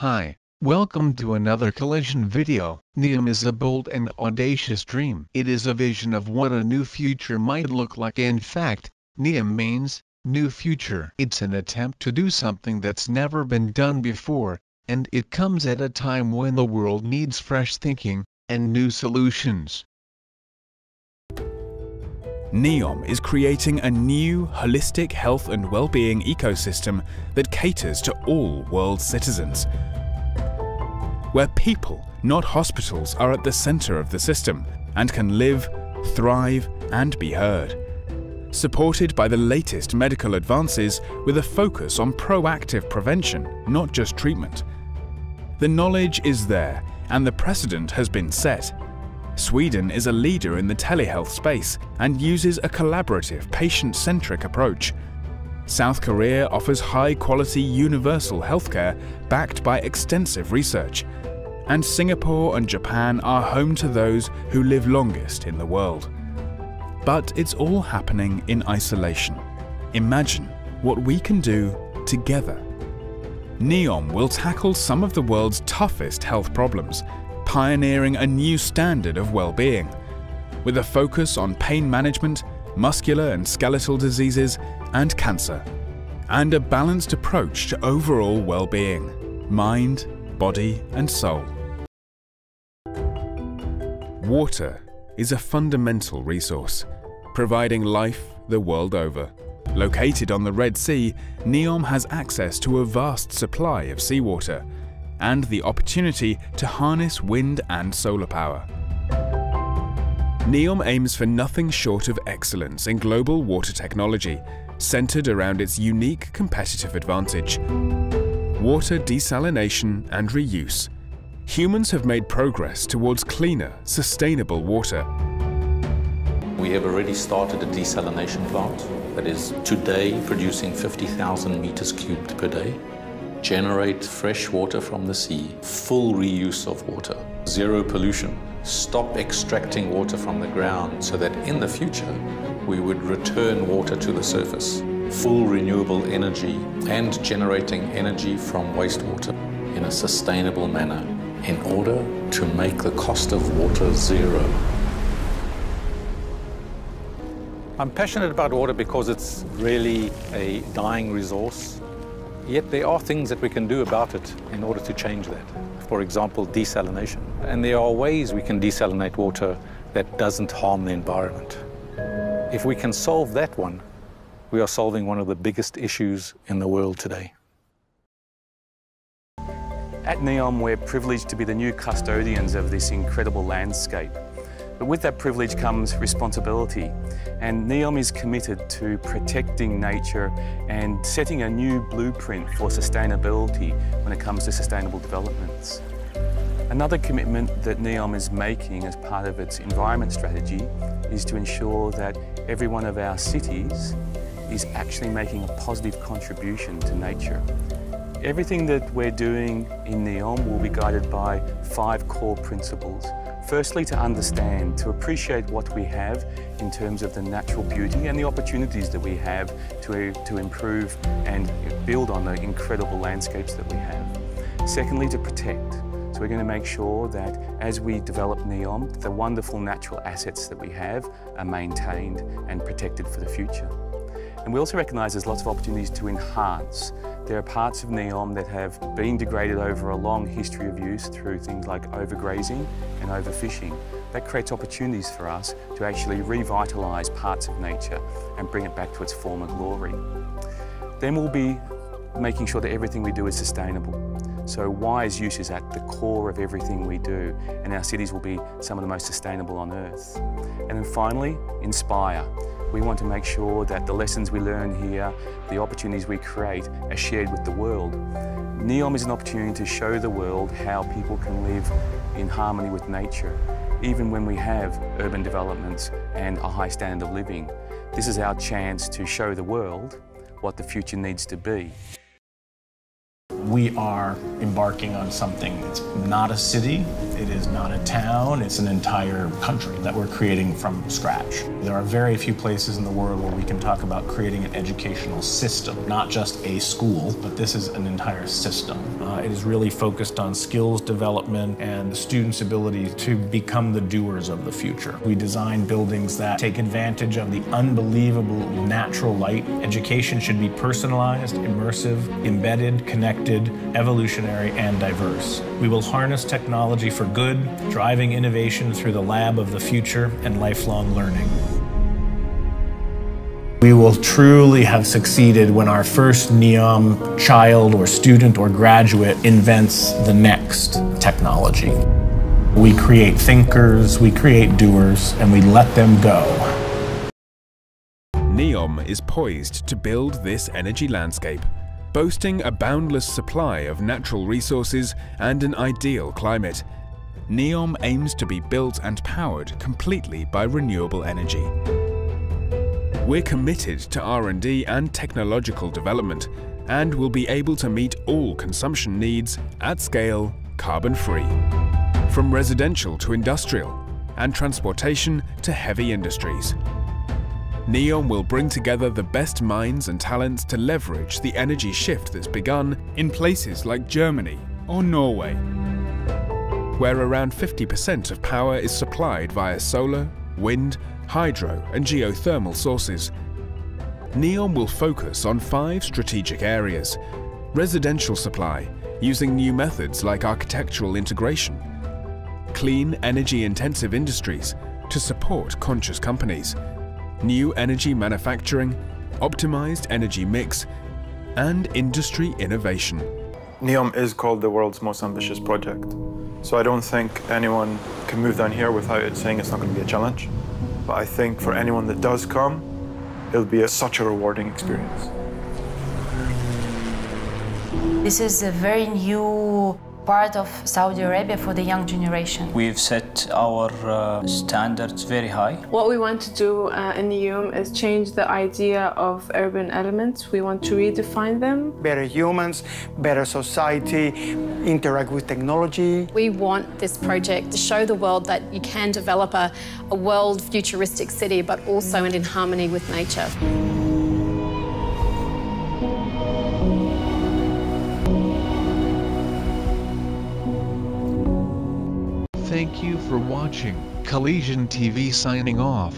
Hi, welcome to another collision video. NEOM is a bold and audacious dream. It is a vision of what a new future might look like. In fact, NEOM means new future. It's an attempt to do something that's never been done before, and it comes at a time when the world needs fresh thinking and new solutions. NEOM is creating a new, holistic health and well-being ecosystem that caters to all world citizens. Where people, not hospitals, are at the center of the system and can live, thrive and be heard. Supported by the latest medical advances with a focus on proactive prevention, not just treatment. The knowledge is there and the precedent has been set Sweden is a leader in the telehealth space and uses a collaborative, patient-centric approach. South Korea offers high-quality universal healthcare backed by extensive research. And Singapore and Japan are home to those who live longest in the world. But it's all happening in isolation. Imagine what we can do together. NEOM will tackle some of the world's toughest health problems pioneering a new standard of well-being, with a focus on pain management, muscular and skeletal diseases, and cancer, and a balanced approach to overall well-being, mind, body and soul. Water is a fundamental resource, providing life the world over. Located on the Red Sea, NEOM has access to a vast supply of seawater, and the opportunity to harness wind and solar power. NEOM aims for nothing short of excellence in global water technology, centered around its unique competitive advantage. Water desalination and reuse. Humans have made progress towards cleaner, sustainable water. We have already started a desalination plant that is today producing 50,000 meters cubed per day generate fresh water from the sea, full reuse of water, zero pollution, stop extracting water from the ground so that in the future we would return water to the surface, full renewable energy and generating energy from wastewater in a sustainable manner in order to make the cost of water zero. I'm passionate about water because it's really a dying resource Yet there are things that we can do about it in order to change that. For example, desalination. And there are ways we can desalinate water that doesn't harm the environment. If we can solve that one, we are solving one of the biggest issues in the world today. At NEOM, we're privileged to be the new custodians of this incredible landscape. But with that privilege comes responsibility. And NEOM is committed to protecting nature and setting a new blueprint for sustainability when it comes to sustainable developments. Another commitment that NEOM is making as part of its environment strategy is to ensure that every one of our cities is actually making a positive contribution to nature. Everything that we're doing in NEOM will be guided by five core principles Firstly, to understand, to appreciate what we have in terms of the natural beauty and the opportunities that we have to, to improve and build on the incredible landscapes that we have. Secondly, to protect. So we're going to make sure that as we develop NEOM, the wonderful natural assets that we have are maintained and protected for the future. And we also recognise there's lots of opportunities to enhance. There are parts of NEOM that have been degraded over a long history of use through things like overgrazing and overfishing. That creates opportunities for us to actually revitalise parts of nature and bring it back to its former glory. Then we'll be making sure that everything we do is sustainable. So wise use is at the core of everything we do and our cities will be some of the most sustainable on earth. And then finally, inspire. We want to make sure that the lessons we learn here, the opportunities we create are shared with the world. NEOM is an opportunity to show the world how people can live in harmony with nature, even when we have urban developments and a high standard of living. This is our chance to show the world what the future needs to be. We are embarking on something. It's not a city, it is not a town, it's an entire country that we're creating from scratch. There are very few places in the world where we can talk about creating an educational system, not just a school, but this is an entire system. Uh, it is really focused on skills development and the students' ability to become the doers of the future. We design buildings that take advantage of the unbelievable natural light. Education should be personalized, immersive, embedded, connected, evolutionary, and diverse. We will harness technology for good, driving innovation through the lab of the future and lifelong learning. We will truly have succeeded when our first NEOM child or student or graduate invents the next technology. We create thinkers, we create doers, and we let them go. NEOM is poised to build this energy landscape, boasting a boundless supply of natural resources and an ideal climate. NEOM aims to be built and powered completely by renewable energy. We're committed to R&D and technological development and will be able to meet all consumption needs at scale carbon-free. From residential to industrial and transportation to heavy industries. NEOM will bring together the best minds and talents to leverage the energy shift that's begun in places like Germany or Norway where around 50% of power is supplied via solar, wind, hydro and geothermal sources. NEOM will focus on five strategic areas. Residential supply, using new methods like architectural integration. Clean energy-intensive industries to support conscious companies. New energy manufacturing, optimized energy mix, and industry innovation. NEOM is called the world's most ambitious project. So I don't think anyone can move down here without it saying it's not going to be a challenge. But I think for anyone that does come, it'll be a, such a rewarding experience. This is a very new part of Saudi Arabia for the young generation. We've set our uh, standards very high. What we want to do uh, in NEOM is change the idea of urban elements. We want to redefine them. Better humans, better society, interact with technology. We want this project to show the world that you can develop a, a world futuristic city, but also and in harmony with nature. Thank you for watching. Collision TV signing off.